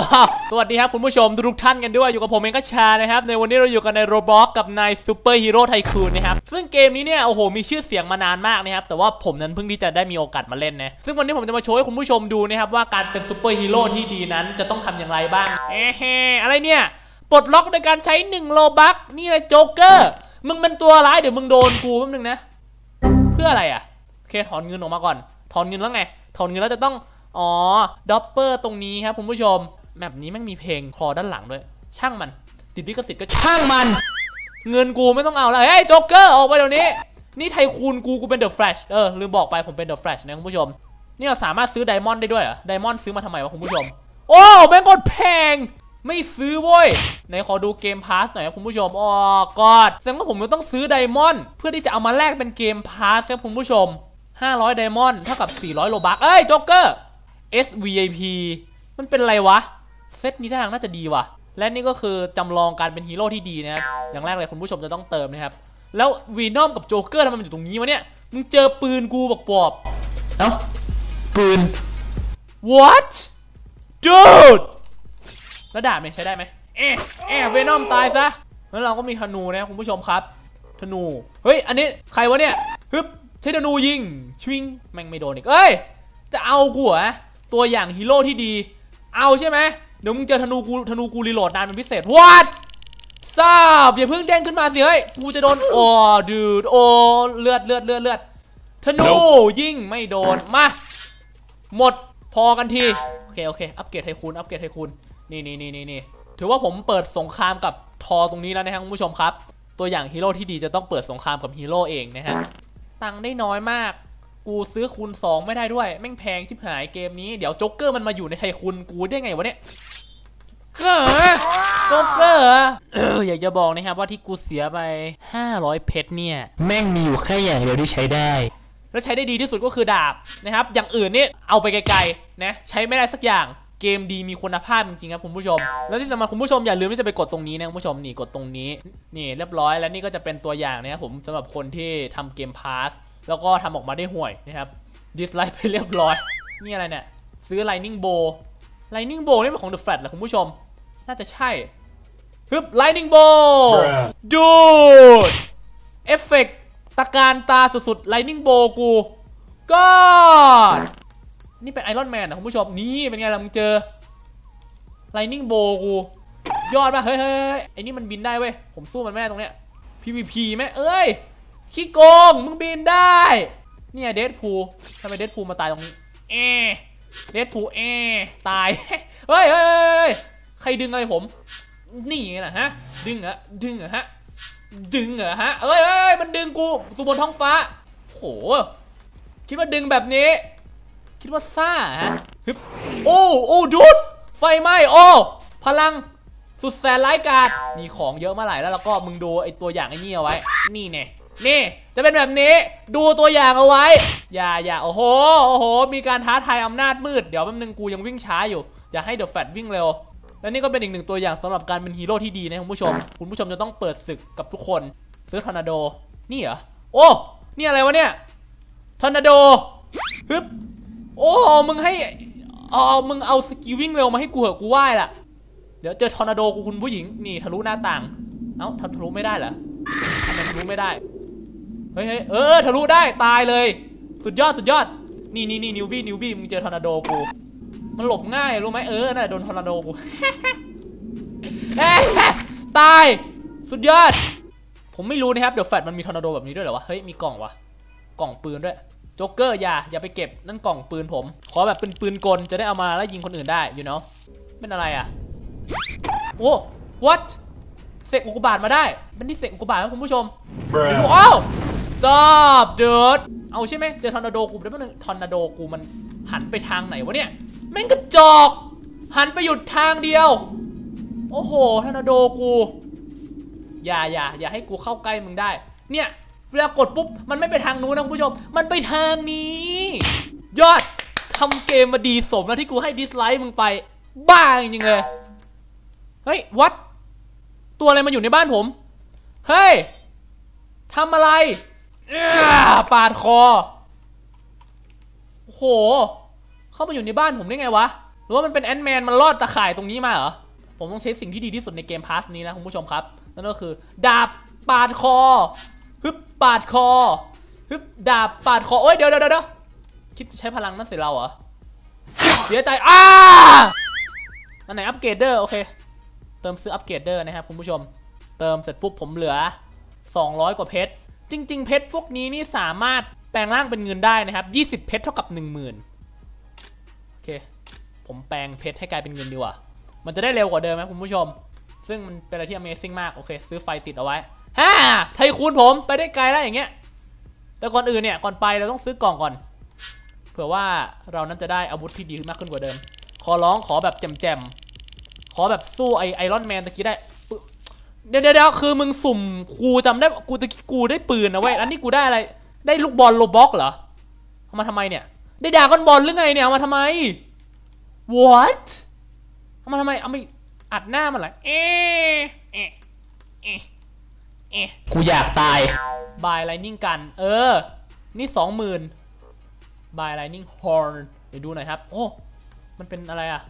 อ้าวสวัสดีครับคุณผู้ชมทุกๆท่านกันด้วยอยู่กับผมเองก็ชานะครับ ในวันนี้เราอยู่กันใน Roblox กับนาย Super Hero Tycoon นะครับ ซึ่งเกมนี้เนี่ยโอ้โหมีชื่อเสียงมานานมากนะครับ แต่ว่าผมนั้นเพิ่งที่จะได้มีโอกาสมาเล่นนะซึ่งวันนี้ผมจะมาโชว์ให้คุณผู้ชมดูนะครับว่าการเป็นซูเปอร์ฮีโร่ที่ดีนั้นจะต้องทำอย่างไรบ้างเอ๊ะอะไรเนี่ยปลดล็อกในการใช้1 Robux นี่เลยโจ๊กเกอร์มึงเป็นตัวร้ายเดี๋ยวมึงโดนกูแป๊บนึงนะ เพื่ออะไรอะโอเคถอนเงินออกมาก่อน ถอนเงินแล้วไงถอนเงินแล้วจะต้องอ๋อ dropper ตรงนี้ครับคุณผู้ชม แบบนี้แม่งมีเพลงคอด้านหลังด้วย ช่างมัน ติดลิขสิทธิ์ก็ช่างมัน เงินกูไม่ต้องเอาแล้วเฮ้ยโจ๊กเกอร์ออกไปเดี๋ยวนี้ นี่ tycoon กูกูเป็น The Flash เออลืมบอกไปผมเป็น The Flash นะคุณผู้ชมนี่เราสามารถซื้อ diamond ได้ด้วยเหรอ diamond ซื้อมาทำไมวะคุณผู้ชม โอ้แม่งกดแพง ไม่ซื้อเว้ยไหนขอดู game pass หน่อยครับคุณผู้ชมอ๋อ god แสดงว่าผมจะต้องซื้อ diamond เพื่อที่จะเอามาแลกเป็น game pass ครับคุณผู้ชม 500 diamond เท่ากับ 400 Robux เอ้ย Joker SVIP มันเป็นอะไรวะ เซตนี้ท่าทางน่าจะดีว่ะ และนี่ก็คือจำลองการเป็นฮีโร่ที่ดีนะครับ อย่างแรกเลยคุณผู้ชมจะต้องเติมนะครับ แล้ว Venom กับโจ๊กเกอร์ทำไมมันอยู่ตรงนี้วะเนี่ย มึงเจอปืนกูบอกปอบเอ้า ปืน what dude แล้วดาบเนี่ยใช้ได้ไหมเอ๊ะเอ๊ะ Venom ตายซะ แล้วเราก็มีธนูนะครับคุณผู้ชมครับ ธนู เฮ้ย อันนี้ใครวะเนี่ยฮึบใช้ธนูยิง ชิง แม่งไม่โดนอีก เอ้ย จะเอากูเหรอตัวอย่างฮีโร่ที่ดี เอาใช่ไหมเดี๋ยวมึงเจอธนูกูธนูกู reload นานเป็นพิเศษ what ทราบอย่าเพิ่งแจ้งขึ้นมาสิเฮ้ยกูจะโดนโอ้ dude โอ้เลือดเลือดเลือดเลือดธนูยิงไม่โดนมาหมดพอกันทีโอเคโอเคอัปเกรด tycoon อัปเกรด tycoon นี่นี่นี่นี่นี่ถือว่าผมเปิดสงครามกับทอตรงนี้แล้วนะครับคุณผู้ชมครับ ตัวอย่างฮีโร่ที่ดีจะต้องเปิดสงครามกับฮีโร่เองนะฮะตังค์ได้น้อยมาก กูซื้อคูณ2ไม่ได้ด้วย แม่งแพงชิบหายเกมนี้ เดี๋ยวโจ๊กเกอร์มันมาอยู่ใน tycoon กูได้ไงวะเนี่ย เกอร์โจ๊กเกอร์เอออยากจะบอกนะครับว่าที่กูเสียไป 500 เพชรเนี่ย แม่งมีอยู่แค่อย่างเดียวที่ใช้ได้ แล้วใช้ได้ดีที่สุดก็คือดาบนะครับ อย่างอื่นนี่เอาไปไกลๆนะใช้ไม่ได้สักอย่างเกมดีมีคุณภาพจริงๆครับคุณผู้ชม แล้วที่สำคัญคุณผู้ชมอย่าลืมที่จะไปกดตรงนี้นะคุณผู้ชมนี่กดตรงนี้ นี่เรียบร้อยแล้วนี่ก็จะเป็นตัวอย่างนะครับผมสำหรับคนที่ทำ game pass แล้วก็ทำออกมาได้ห่วยนะครับ dislike ไปเรียบร้อย นี่อะไรเนี่ยซื้อ Lightning Bow Lightning Bow นี่เป็นของ The Flash เหรอคุณผู้ชม น่าจะใช่ฮึบ Lightning Bow dude เอฟเฟกต์ตระการตาสุดๆ Lightning Bow กูก็นี่เป็นไอรอนแมนนะคุณผู้ชมนี่เป็นไงล่ะมึงเจอ Lightning Bow กูยอดป่ะเฮ้ยเฮ้ยเฮ้ยไอ้นี่มันบินได้เว้ย ผมสู้มันแม่ตรงเนี้ย PVP แม่เอ้ย ขี้โกง มึงบินได้ เนี่ยเดดพูทำไมเดดพูมาตายตรงนี้เอเดดพูเอตาย เฮ้ยเฮ้ยเฮ้ยใค รดึงอะไรผม นี่ไงล่ะฮะ ดึงอะดึงอะฮะ ดึงเหรอฮะ เอ้ยเอ้ยมันดึงกูสู่บนท้องฟ้า โห คิดว่าดึงแบบนี้ คิดว่าซ่าฮะฮึบโอ้โอ้ดูด ไฟไหม้โอ้ พลังสุดแสนร้ายกาจมีของเยอะมาหลายแล้วแล้วก็มึงดูไอตัวอย่างไอ้นี่เอาไว้ นี่เนี่ยนี่ จะเป็นแบบนี้ดูตัวอย่างเอาไว้ อย่าอย่าโอ้โหโอ้โห มีการท้าทายอำนาจมืด เดี๋ยวแป๊บนึงกูยังวิ่งช้าอยู่ อยาให้เดอะแฟตวิ่งเร็ว และนี่ก็เป็นอีกหนึ่งตัวอย่างสำหรับการเป็นฮีโร่ที่ดีนะคุณผู้ชม คุณผู้ชมจะต้องเปิดศึกกับทุกคนซื้อทอร์นาโด นี่เหรอ โอ้ นี่อะไรวะเนี่ย ทอร์นาโดฮึบโอ้ มึงให้อ๋อมึงเอาสกิลวิ่งเร็วมาให้กูเหอะกูไหว้ละเดี๋ยวเจอทอร์นาโดกูคุณผู้หญิง นี่ทะลุหน้าต่าง เอ้าทะลุไม่ได้เหรอทำไมทะลุไม่ได้ เฮ้ยเฮ้ยเออทะลุได้ตายเลย สุดยอดสุดยอด นี่นี่นี่ newbie newbie มึงเจอทอร์นาโดกู มันหลบง่ายรู้ไหมเออน่ะโดนทอร์นาโดกูเอ้ยตาย สุดยอด ผมไม่รู้นะครับ เดี๋ยวแฟดมันมีทอร์นาโดแบบนี้ด้วยเหรอวะ เฮ้ย มีกล่องวะกล่องปืนด้วยโจ๊กเกอร์อย่า อย่าไปเก็บนั่นกล่องปืนผม ขอแบบเป็นปืนกลจะได้เอามาแล้วยิงคนอื่นได้ you know เป็นอะไรอะ โอ้ what เสกอุกกาบาตมาได้เป็นที่เสกอุกกาบาตครับคุณผู้ชมเดี๋ยวดูอ้าว stop dude เอาใช่ไหมเจอทอร์นาโดกูแล้วมึงทอร์นาโดกูมันหันไปทางไหนวะเนี่ยแม่งกระจอก หันไปหยุดทางเดียว โอ้โหทอร์นาโดกู อย่าอย่าอย่าให้กูเข้าใกล้มึงได้ เนี่ย เวลากดปุ๊บ มันไม่ไปทางนู้นนะคุณผู้ชม มันไปทางนี้ ยอดทำเกมมาดีสมแล้วที่กูให้ dislike มึงไป บ้าจริงเลย เฮ้ย what ตัวอะไรมาอยู่ในบ้านผม เฮ้ยทำอะไรปาดคอโอ้โห เข้ามาอยู่ในบ้านผมได้ไงวะ หรือว่ามันเป็นแอนด์แมนมันรอดตะข่ายตรงนี้มาเหรอ ผมต้องใช้สิ่งที่ดีที่สุดในเกมพาสนี้นะคุณผู้ชมครับ นั่นก็คือ ดาบปาดคอ ฮึบปาดคอ ฮึบดาบปาดคอ โอ้ยเดี๋ยวเดี๋ยวเดี๋ยวคิดจะใช้พลังนั่นใส่เราเหรอ เสียใจ อ้าอันไหนอัปเกรดเดอร์โอเค เติมซื้ออัปเกรดเดอร์นะครับคุณผู้ชม เติมเสร็จปุ๊บผมเหลือ 200 กว่าเพชร จริง ๆ เพชรพวกนี้นี่สามารถแปลงร่างเป็นเงินได้นะครับ 20 เพชรเท่ากับ 10,000 เค ผมแปลงเพชรให้กลายเป็นเงินดีกว่า มันจะได้เร็วกว่าเดิมไหมคุณผู้ชม ซึ่งมันเป็นอะไรที่ Amazing มาก โอเค ซื้อไฟติดเอาไว้ฮ่าไทคูนผมไปได้ไกลแล้วอย่างเงี้ย แต่ก่อนอื่นเนี่ย ก่อนไปเราต้องซื้อกล่องก่อน เผื่อว่าเรานั้นจะได้อาวุธที่ดีมากขึ้นกว่าเดิม ขอร้องขอแบบแจมๆ ขอแบบสู้ไอ Iron Man ตะกี้ได้ เดี๋ยวเดี๋ยวคือมึงสุ่มกูจำได้กูตะกี้กูได้ปืนนะเว้ย อันนี้กูได้อะไร ได้ลูกบอล Roblox เหรอ เอามาทำไมเนี่ย ได้ดราก้อนบอลหรือไงเนี่ยเอามาทำไม what เอามาทำไม เอาไปอัดหน้ามันเหรอเอะเอะเอะเอะกูอยากตายBuy Lightning Gun เออ นี่สองหมื่น Buy Lightning Horn เดี๋ยวดูหน่อยครับ โอ้ มันเป็นอะไรอะ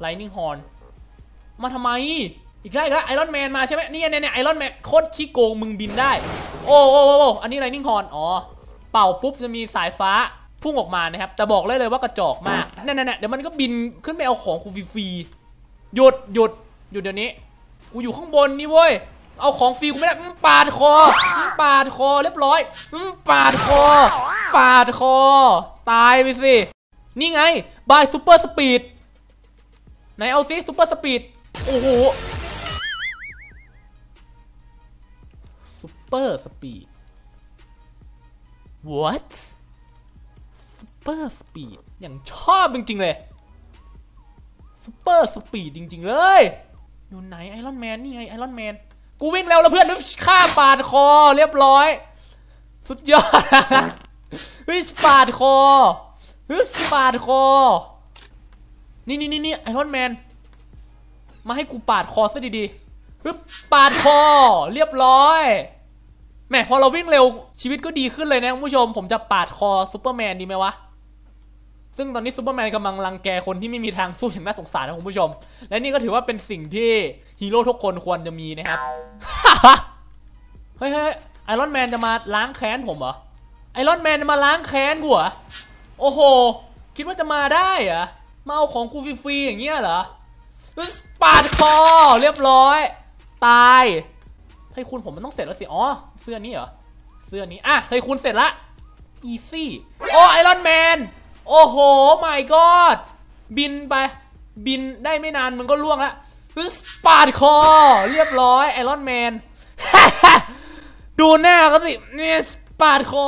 Lightning Horn มาทำไม อีกแล้วอีกแล้ว Iron Man มาใช่ไหมนี่เนี่ยเนี่ย Iron Man โคตรขี้โกงมึงบินได้ โอ้โอ้โอ้โอ้อันนี้ Lightning Horn อ๋อ เป่าปุ๊บจะมีสายฟ้า พุ่งออกมานะครับ แต่บอกเลยเลยว่ากระจอกมากนั่นนั่นเดี๋ยวมันก็บินขึ้นไปเอาของกูฟรีๆหยุดหยุดหยุดเดี๋ยวนี้ กูอยู่ข้างบนนี่เว้ย เอาของฟรีกูไม่ได้อื้อปาดคออื้อปาดคอเรียบร้อยอื้อปาดคอ ปาดคอ ตายไปสิ นี่ไง Buy Super Speed ไหนเอาซิ Super Speed โอ้โห Super Speed what Super Speed อย่างชอบจริง ๆ เลยsuper speed จริง ๆ เลย อยู่ไหนไอรอนแมนนี่ไงไอรอนแมนกูวิ่งเร็วแล้วเพื่อนฆ่าปาดคอเรียบร้อย สุดยอดเฮ้ยปาดคอเฮ้ยปาดคอ นี่นี่นี่นี่ไอรอนแมนมาให้กูปาดคอซะดีๆฮึบปาดคอ เรียบร้อยแหม่พอเราวิ่งเร็วชีวิตก็ดีขึ้นเลยนะคุณผู้ชม ผมจะปาดคอซูเปอร์แมนดีไหมวะ ซึ่งตอนนี้ซูเปอร์แมนกำลังรังแกคนที่ไม่มีทางสู้อย่างน่าสงสารนะคุณผู้ชม และนี่ก็ถือว่าเป็นสิ่งที่ฮีโร่ทุกคนควรจะมีนะครับเฮ้ยเฮ้ยไอรอนแมนจะมาล้างแค้นผมเหรอ ไอรอนแมนจะมาล้างแค้นกูเหรอ โอ้โห คิดว่าจะมาได้เหรอ มาเอาของกูฟรีๆอย่างเงี้ยเหรอปาดคอเรียบร้อย ตาย Tycoon ผมมันต้องเสร็จแล้วสิ อ๋อ เสื้อนี้เหรอ เสื้อนี้ อะ Tycoon เสร็จละ easy โอ้ไอรอนแมน โอ้โห my god บินไป บินได้ไม่นานมึงก็ร่วงละปาดคอ เรียบร้อยไอรอนแมนดูหน้าก็สิเนี่ยปาดคอ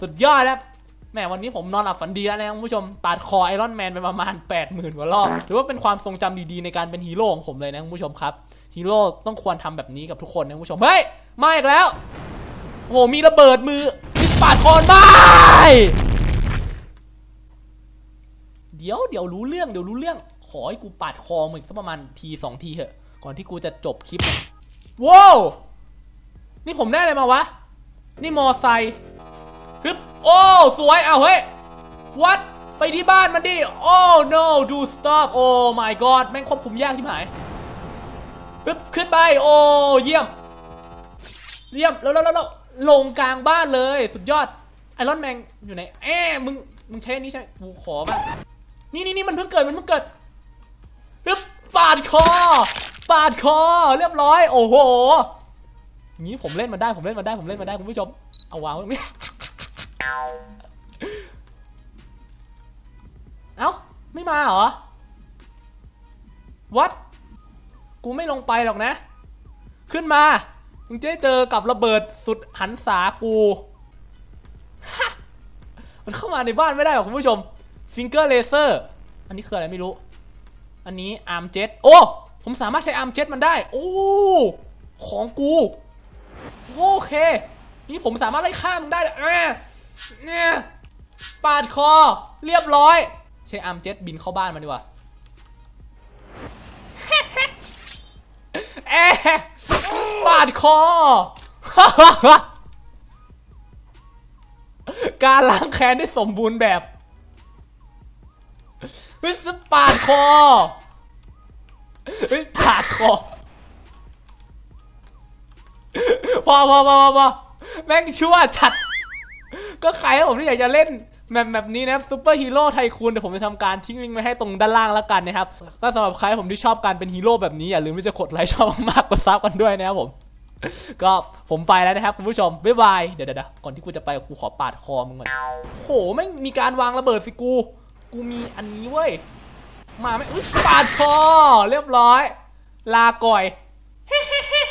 สุดยอดแล้วแหมวันนี้ผมนอนหลับฝันดีแล้วนะคุณผู้ชมปาดคอไอรอนแมนไปประมาณ 8 0,000กว่ารอบถือว่าเป็นความทรงจำดีๆในการเป็นฮีโร่ของผมเลยนะคุณผู้ชมครับฮีโร่ต้องควรทำแบบนี้กับทุกคนนะคุณผู้ชมเฮ้ยมาอีกแล้วโอ้โหมีระเบิดมือมิสปาดคอนบา เดี๋ยวเดี๋ยวรู้เรื่องเดี๋ยวรู้เรื่อง ขอให้กูปาดคอมึงสักประมาณทีสองทีเถอะ ก่อนที่กูจะจบคลิปว้าวนี่ผมได้อะไรมาวะ นี่มอไซค์ฮึบโอ้สวยเอาเฮ้ย what ไปที่บ้านมันดิโอ้ no do stop โอ้ my god แม่งควบคุมยากชิบหายฮึบขึ้นไปโอ้เยี่ยม เยี่ยมแล้วแล้วแล้วลงกลางบ้านเลยสุดยอดไอรอนแมนอยู่ไหนแอบมึงมึงใช้นี้ใช่กูขอบ้าง นี่นี่นี่มันเพิ่งเกิดมันเพิ่งเกิดฮึบปาดคอ ปาดคอ เรียบร้อย โอ้โหงี้ผมเล่นมาได้ผมเล่นมาได้ผมเล่นมาได้คุณผู้ชม เอาวางไว้ตรงนี้เอ้า ไม่มาเหรอวัดกูไม่ลงไปหรอกนะ ขึ้นมา มึงจะได้เจอกับระเบิดสุดหรรษากู มันเข้ามาในบ้านไม่ได้หรอกคุณผู้ชม finger laser อันนี้คืออะไรไม่รู้ อันนี้ arm jet โอ้ ผมสามารถใช้ arm jet มันได้ โอ้ ของกู โอเค นี่ผมสามารถไล่ฆ่ามึงได้เลยแม่เนี่ยปาดคอ เรียบร้อย ใช้อาร์มเจ็ตบินเข้าบ้านมันดีกว่าเอ๊ะปาดคอ การล้างแค้นได้สมบูรณ์แบบ เฮ้ยสปาดคอเฮ้ยปาดคอพอพอพอพอแม่งชั่วจัด ก็ใครผมที่อยากจะเล่นแบบแบบนี้นะครับ Super Hero Tycoon เดี๋ยวผมจะทำการทิ้งลิงก์ไว้ให้ตรงด้านล่างแล้วกันนะครับก็สำหรับใครผมที่ชอบการเป็นฮีโร่แบบนี้อย่าลืมที่จะกดไลค์ชอบมากๆกด sub กันด้วยนะครับผม ก็ผมไปแล้วนะครับคุณผู้ชม บ๊ายบาย เดี๋ยวเดี๋ยวก่อนที่กูจะไปกูขอปาดคอมึงก่อนโหไม่มีการวางระเบิดสิกู กูมีอันนี้เว้ย มาไหมปาดคอเรียบร้อย ลาก่อยเฮ้